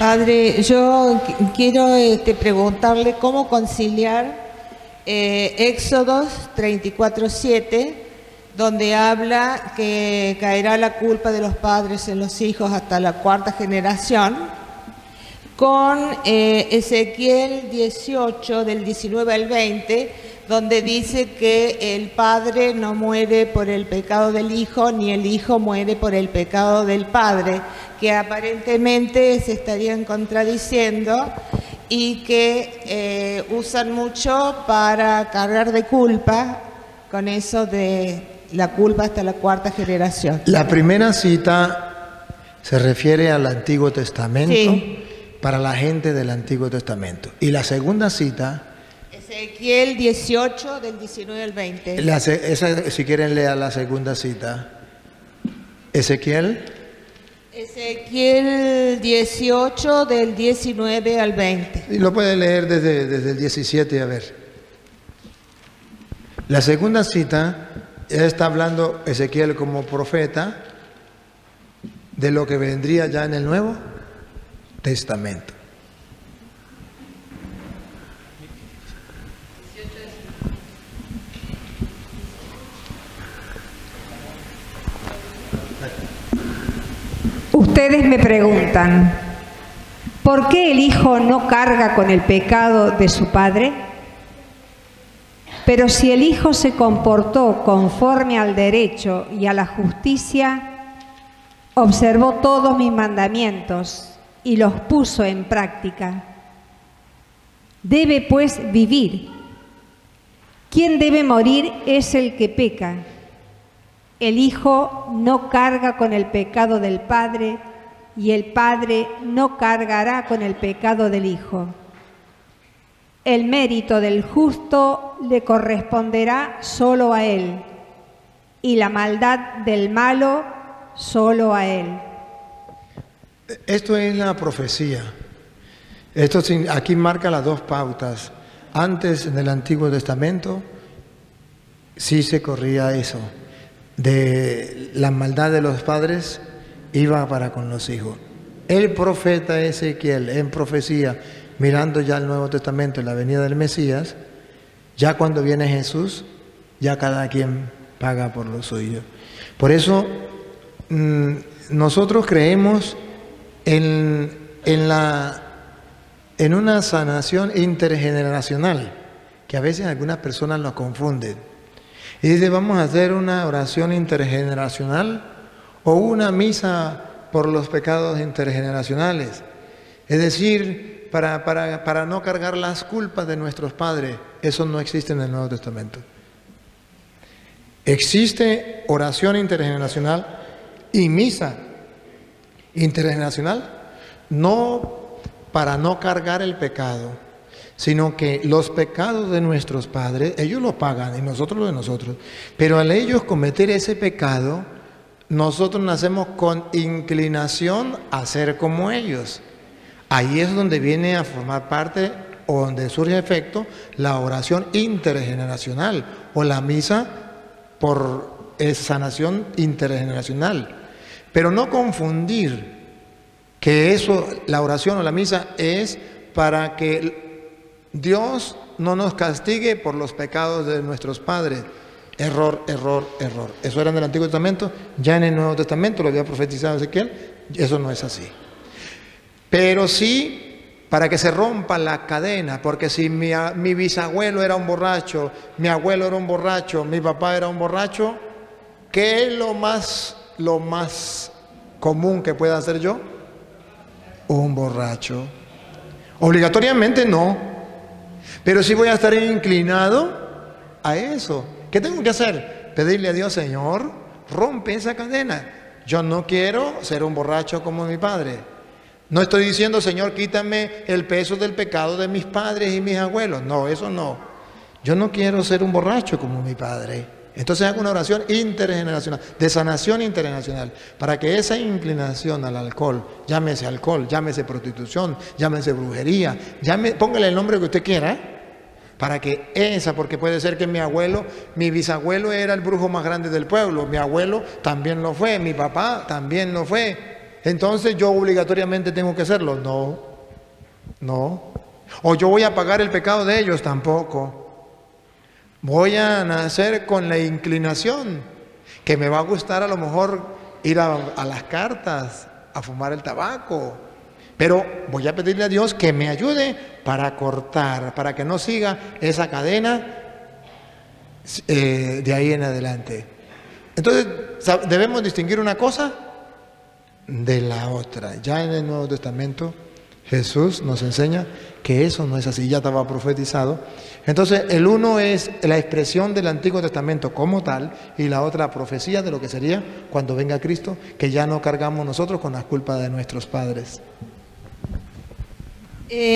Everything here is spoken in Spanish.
Padre, yo qu- quiero este, preguntarle cómo conciliar eh, Éxodos 34.7, donde habla que caerá la culpa de los padres en los hijos hasta la cuarta generación, con eh, Ezequiel 18, del 19 al 20, donde dice que el padre no muere por el pecado del hijo, ni el hijo muere por el pecado del padre, que aparentemente se estarían contradiciendo y que eh, usan mucho para cargar de culpa con eso de la culpa hasta la cuarta generación. La primera cita se refiere al Antiguo Testamento Sí. para la gente del Antiguo Testamento. Y la segunda cita, Ezequiel 18, del 19 al 20. la esa, si quieren leer la segunda cita. Ezequiel, Ezequiel 18 del 19 al 20. y lo puede leer desde, desde el 17 a ver. La segunda cita está hablando Ezequiel como profeta de lo que vendría ya en el Nuevo Testamento. Ustedes me preguntan, ¿por qué el hijo no carga con el pecado de su padre? Pero si el hijo se comportó conforme al derecho y a la justicia, observó todos mis mandamientos y los puso en práctica, debe pues vivir. Quien debe morir es el que peca. El Hijo no carga con el pecado del Padre y el Padre no cargará con el pecado del Hijo. El mérito del justo le corresponderá solo a él y la maldad del malo solo a él. Esto es la profecía. Esto aquí marca las dos pautas. Antes en el Antiguo Testamento sí se corría eso, de la maldad de los padres iba para con los hijos. El profeta Ezequiel en profecía, mirando ya el Nuevo Testamento, la venida del Mesías, ya cuando viene Jesús, ya cada quien paga por lo suyo. Por eso mm, nosotros creemos en, en la, en una sanación intergeneracional, que a veces algunas personas lo confunden. Y dice, vamos a hacer una oración intergeneracional o una misa por los pecados intergeneracionales. Es decir, para, para, para no cargar las culpas de nuestros padres. Eso no existe en el Nuevo Testamento. Existe oración intergeneracional y misa intergeneracional, no para no cargar el pecado, sino que los pecados de nuestros padres, ellos lo pagan y nosotros lo de nosotros. Pero al ellos cometer ese pecado, nosotros nacemos con inclinación a ser como ellos. Ahí es donde viene a formar parte o donde surge efecto la oración intergeneracional o la misa por sanación intergeneracional. Pero no confundir que eso, la oración o la misa es para que Dios no nos castigue por los pecados de nuestros padres. Error, error, error. Eso era en el Antiguo Testamento, ya en el Nuevo Testamento lo había profetizado Ezequiel, eso no es así. Pero sí para que se rompa la cadena, porque si mi, mi bisabuelo era un borracho, mi abuelo era un borracho, mi papá era un borracho, ¿qué es lo más, lo más común que pueda hacer yo? Un borracho. Obligatoriamente no, pero sí voy a estar inclinado a eso. ¿Qué tengo que hacer? Pedirle a Dios, Señor, rompe esa cadena. Yo no quiero ser un borracho como mi padre. No estoy diciendo, Señor, quítame el peso del pecado de mis padres y mis abuelos. No, eso no. Yo no quiero ser un borracho como mi padre. Entonces hago una oración intergeneracional, de sanación intergeneracional, para que esa inclinación al alcohol, llámese alcohol, llámese prostitución, llámese brujería, llame, póngale el nombre que usted quiera, para que esa, porque puede ser que mi abuelo, mi bisabuelo era el brujo más grande del pueblo, mi abuelo también lo fue, mi papá también lo fue. Entonces yo obligatoriamente tengo que hacerlo. No, no. O yo voy a pagar el pecado de ellos tampoco. Voy a nacer con la inclinación que me va a gustar a lo mejor ir a, a las cartas, a fumar el tabaco. Pero voy a pedirle a Dios que me ayude para cortar, para que no siga esa cadena eh, de ahí en adelante. Entonces, debemos distinguir una cosa de la otra. Ya en el Nuevo Testamento Jesús nos enseña que eso no es así, ya estaba profetizado. Entonces, el uno es la expresión del Antiguo Testamento como tal y la otra profecía de lo que sería cuando venga Cristo, que ya no cargamos nosotros con las culpas de nuestros padres. Eh...